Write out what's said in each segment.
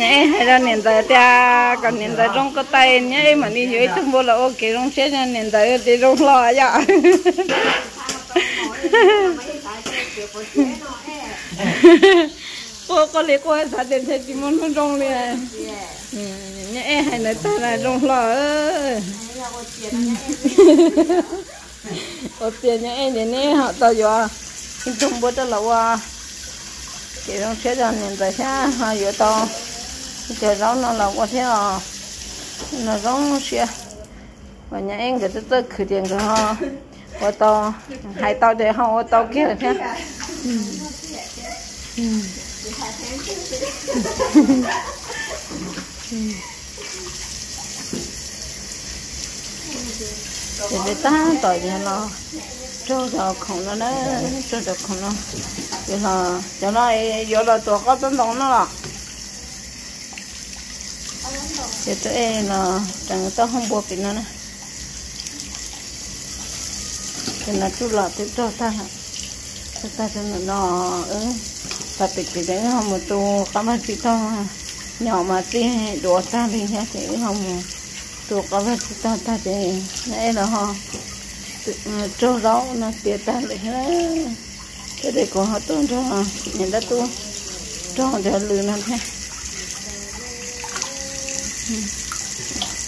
nhé, hay là niệm tới tia, còn niệm tới trong cái tay nhé, mà đi dưới chung bộ là ok trong chết nha niệm tới thì trong lo vậy cô có lấy cô sao đến thế chỉ muốn muốn trong liền. Ừ, nhé, hay là ta là trong lo ở tiền nhé để nè họ tao giờ trong bữa đó là qua. Chị trong chết ra niệm tới ha họ giờ tao chờ rau nó là quá thế à. Nó rau nó xia. Và nhà em cái tức tức khử tiền cái ho. Ô tô hai tàu để ho ô tô kia thế để để ta tội gì nó. Cho cho không nó đấy. Cho cho không nó. Thì là, cho nó giờ là tôi có tấn động nó là. Giờ tôi em là chẳng tao không buộc nó nè. Thì là chú lọt tiếp cho ta cho ta cho nó nó ừ. Và tịch thì đấy không một tu có mà chỉ to nhỏ mà tí đùa ta đi nhá, thì không tu có mà chỉ to ta thì đấy là họ cho ờ, rõ nó tiệt ta lại hết. Cái đấy có họ tu cho nhận đã tu cho cho lừa nó thế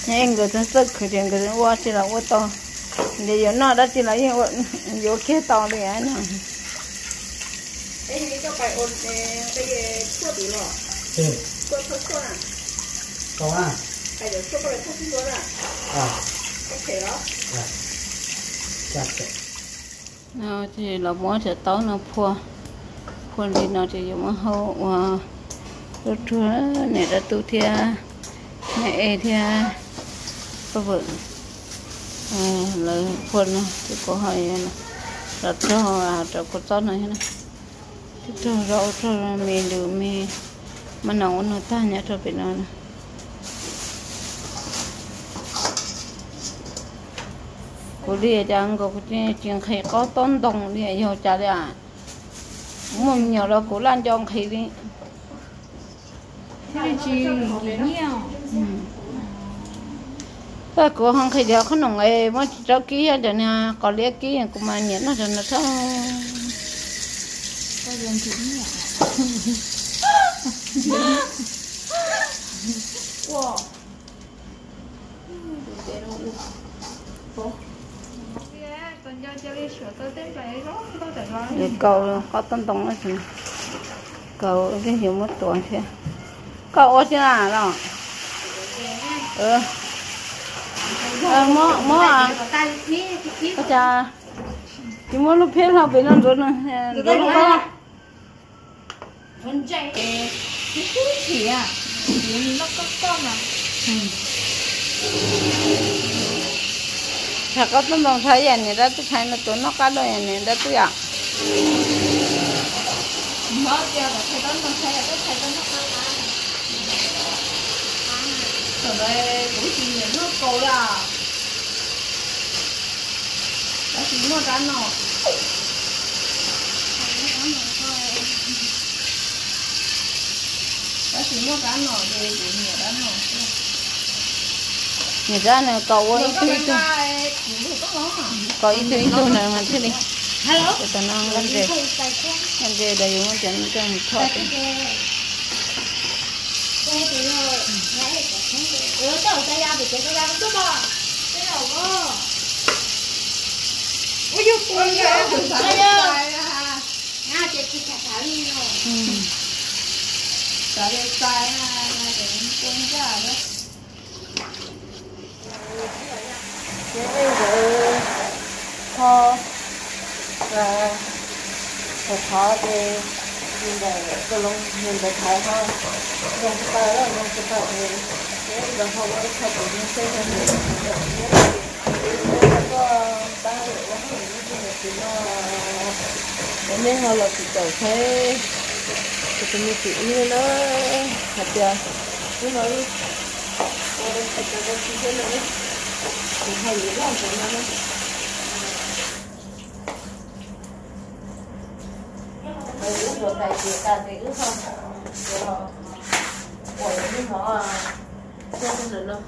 em người dân sức khởi tiền người dân qua chỉ là qua to để giờ nó đã chỉ là như vô kia to đi ấy nè cho bài ôn cái chua đủ rồi. Ừ. Chua chua chua à. Có à? Bài giờ chua bài chua chua à. À, Có thể đó. dạ. Nó thì là muốn sẽ tao nó phua phua đi nó thì dùng hậu và rốt chúa này đã tu thia mẹ thì à, có vợ. Ừ, Lời phun thì có hỏi là cho à cho có cho này nè cho rau, cho mì được mì, mà nấu nó ta nhá cho bên nó nè. Cô đi chẳng có cái chuyện khi có tôn đồng đi vô trả đi à muốn nhiều là cô lan cho khi đi. Thế chị nhiều ta cô không khi giờ không nồng ấy mà cho ký cho nên có lẽ ký cũng mà nhớ nó cho nó sao Có dân chị nhiều. Wow. Để cầu có tôn đồng nó thì cầu cái nhiều mất tuổi thế cầu ở trên nào đó ừ ờ mỏ à. Có cha chỉ muốn lúc hết học bên nó rồi. Nè rồi nó có vẫn chạy cái cái chỉ à. Nó có con à. thật có tôn đồng thấy vậy này đó tôi thấy nó tụi nó cá đôi này đó tôi à. Nó kia là thấy đó nó thấy là cái thấy đó nó có à. Rồi đây buổi chiều này nó cầu là. Đó chỉ mua ra nó. Đó chỉ mua ra nó để buổi nhiều ra nó. người ta này cầu ấy Rồi có thui bên thui ngoài cũng có nó à. cầu ý thui thui này mà thế đi Hello. để tao nó làm gì làm gì đây dùng cho nó cho một thoát đi Ôi dồi ôi Cái dồi. gì phải Ôi phải dồi. ha. ừ. Tại đây sai ha, để con ra đó. cái rồi kho và thịt kho thì nhìn để cái lông nhìn để thái thôi lông cái tay đó lông cái tay thì cái đồng hồ của mình xây ra thì nó có ba rượu quá thì nó nên họ là chỉ cầu thế thì tôi mới chịu như nó thật chưa nhưng mà Hãy subscribe cho kênh Ghiền Mì Gõ Để không bỏ lỡ những video hấp dẫn thì hay dữ lắm tụi nó Rồi ướt rồi thầy chị ta thì ướt không? Rồi quẩy cái họ à cho nên là nó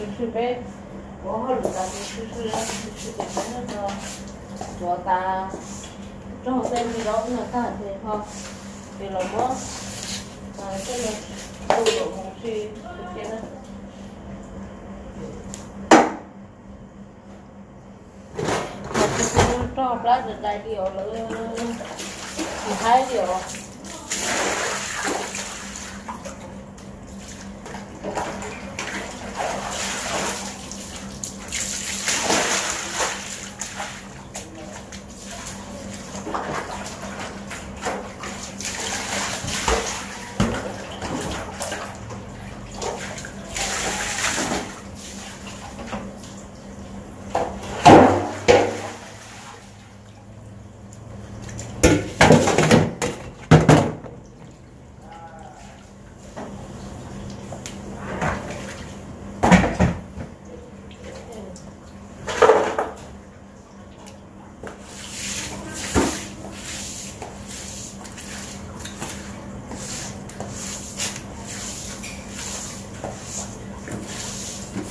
tỉnh sư bé có hơn là sư sư sư sư cái nó cho cho ta cho sinh thì đó là ta thì không thì là nó à cái là tôi độ một suy cái nó cho ra được đại điều là hai điều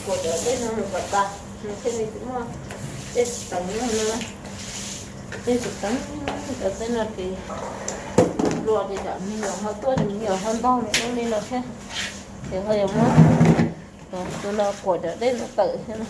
của đỡ đây nó một vật ba thế này cũng ờ, mà đây tấm nó nữa đây tấm tấm đỡ đây là thì lúa thì đã nhiều hơn tôi thì nhiều hơn bao nữa nên là thế thì hơi mà đó tôi là của đây nó tự thế này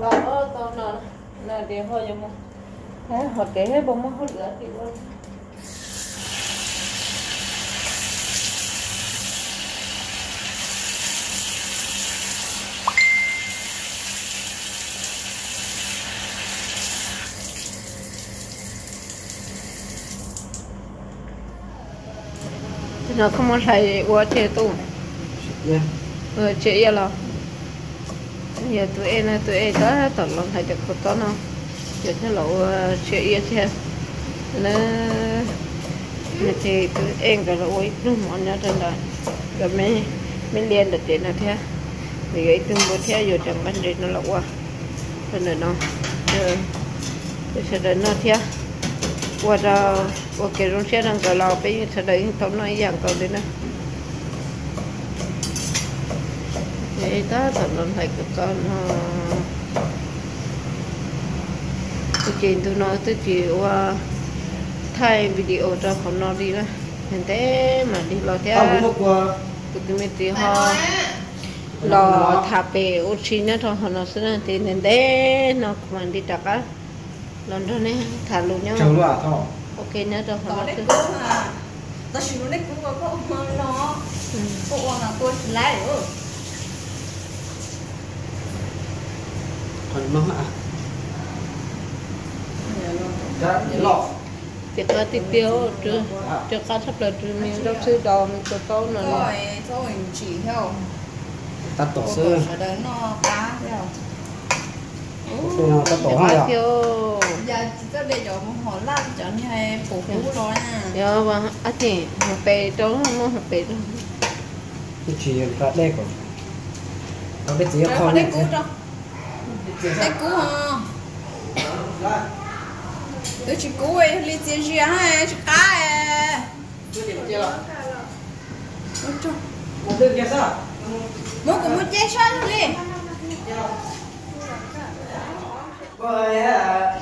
đó tao nó là để hơi cho thế họ kế hết bông mất hết lửa thì luôn nó không muốn xài qua chế tu? Ờ chế gì là giờ tụi em tụi em có tổng lòng thầy được một con không giờ thế lộ xe ờ, yên thế. Nó nó thì cứ em cái ấy nó mòn nhá trên đó rồi mới mới liên được tiền là thế. Thì ấy tương bữa thế giờ chẳng bắn được nó lộ qua trên nên nó ờ, rồi sẽ đến nó thế. Qua ra qua cái rung xe đang cái lò bây giờ sẽ đến tổng nói dạng cầu đến nữa thì ta thật là thầy cực con ờ, tôi chỉ tôi nói tôi chỉ qua thay video cho con nó đi đó. Hiện thế mà đi lo theo một qua tôi tôi mới tí ho. lo thả bể ô chi nữa thôi họ nó sẽ thì nên thế nó mà đi đặt á. Lần đó này thả luôn nhau chẳng loa thôi. Ok nữa cho họ nó là ta chỉ nói cũng có có mà nó có là tôi lại rồi. Còn nó hả dạ việc là tiếp tiêu chưa chưa có sắp được mình đâu sư đồ mình có câu nữa nè rồi thôi chỉ theo. Ta tổ sư. ở đấy nó cá theo nào? Ta tổ hai tiêu giờ chỉ cho để cho một họ lăn cho như hay phủ phủ rồi nha. Giờ mà à chị một bề không? Một bề trống. Cái chỉ cả đây còn có biết gì rồi không có đấy cú đâu. Đấy cú hả tôi chỉ cú ấy li tiền gì hả chỉ cá ấy Ôi trời, một đêm kia sao? Mua cũng mua chế sao đi. Bởi à,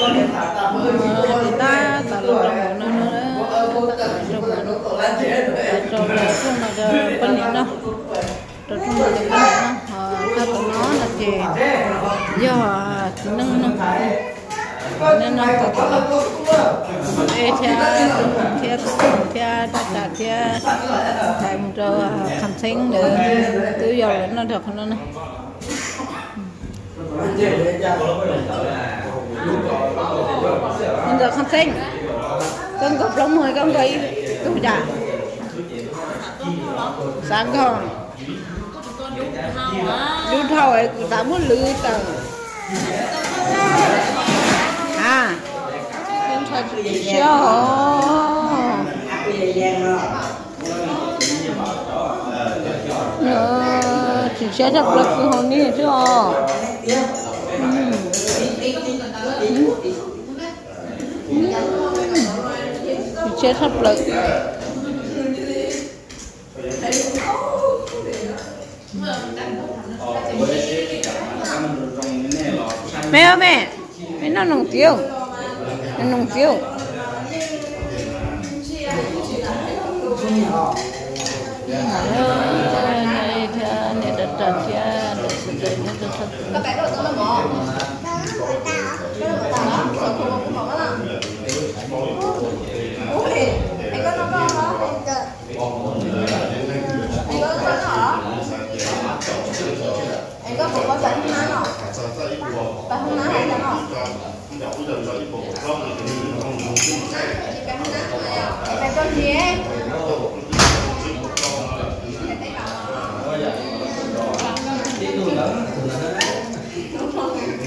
con điện thoại tạm hơi người ta ta lo trong bộ nó nó nên nó có ê thia thia thia ta ta thia thành rồi khăm sinh nữa tôi giờ là nó được nó này mình được khăm sinh con cục lông mười con cái tôi già sáng không lưu thầu ấy đã muốn lưu tờ à con thật cho Ờ, chỉ sẽ đập lực của hồn đi chứ à chỉ sẽ đập lực mẹ ơi mẹ nó nồng tiêu nó nồng tiêu này thì này đặt đặt kia đặt đặt đặt đặt Các bạn đổi tao mỏ. Ui, anh có nó con hả? Anh có con hả? Anh có một con bánh nán hả? Bánh không nán hay sao hả? Bánh con gì ấy?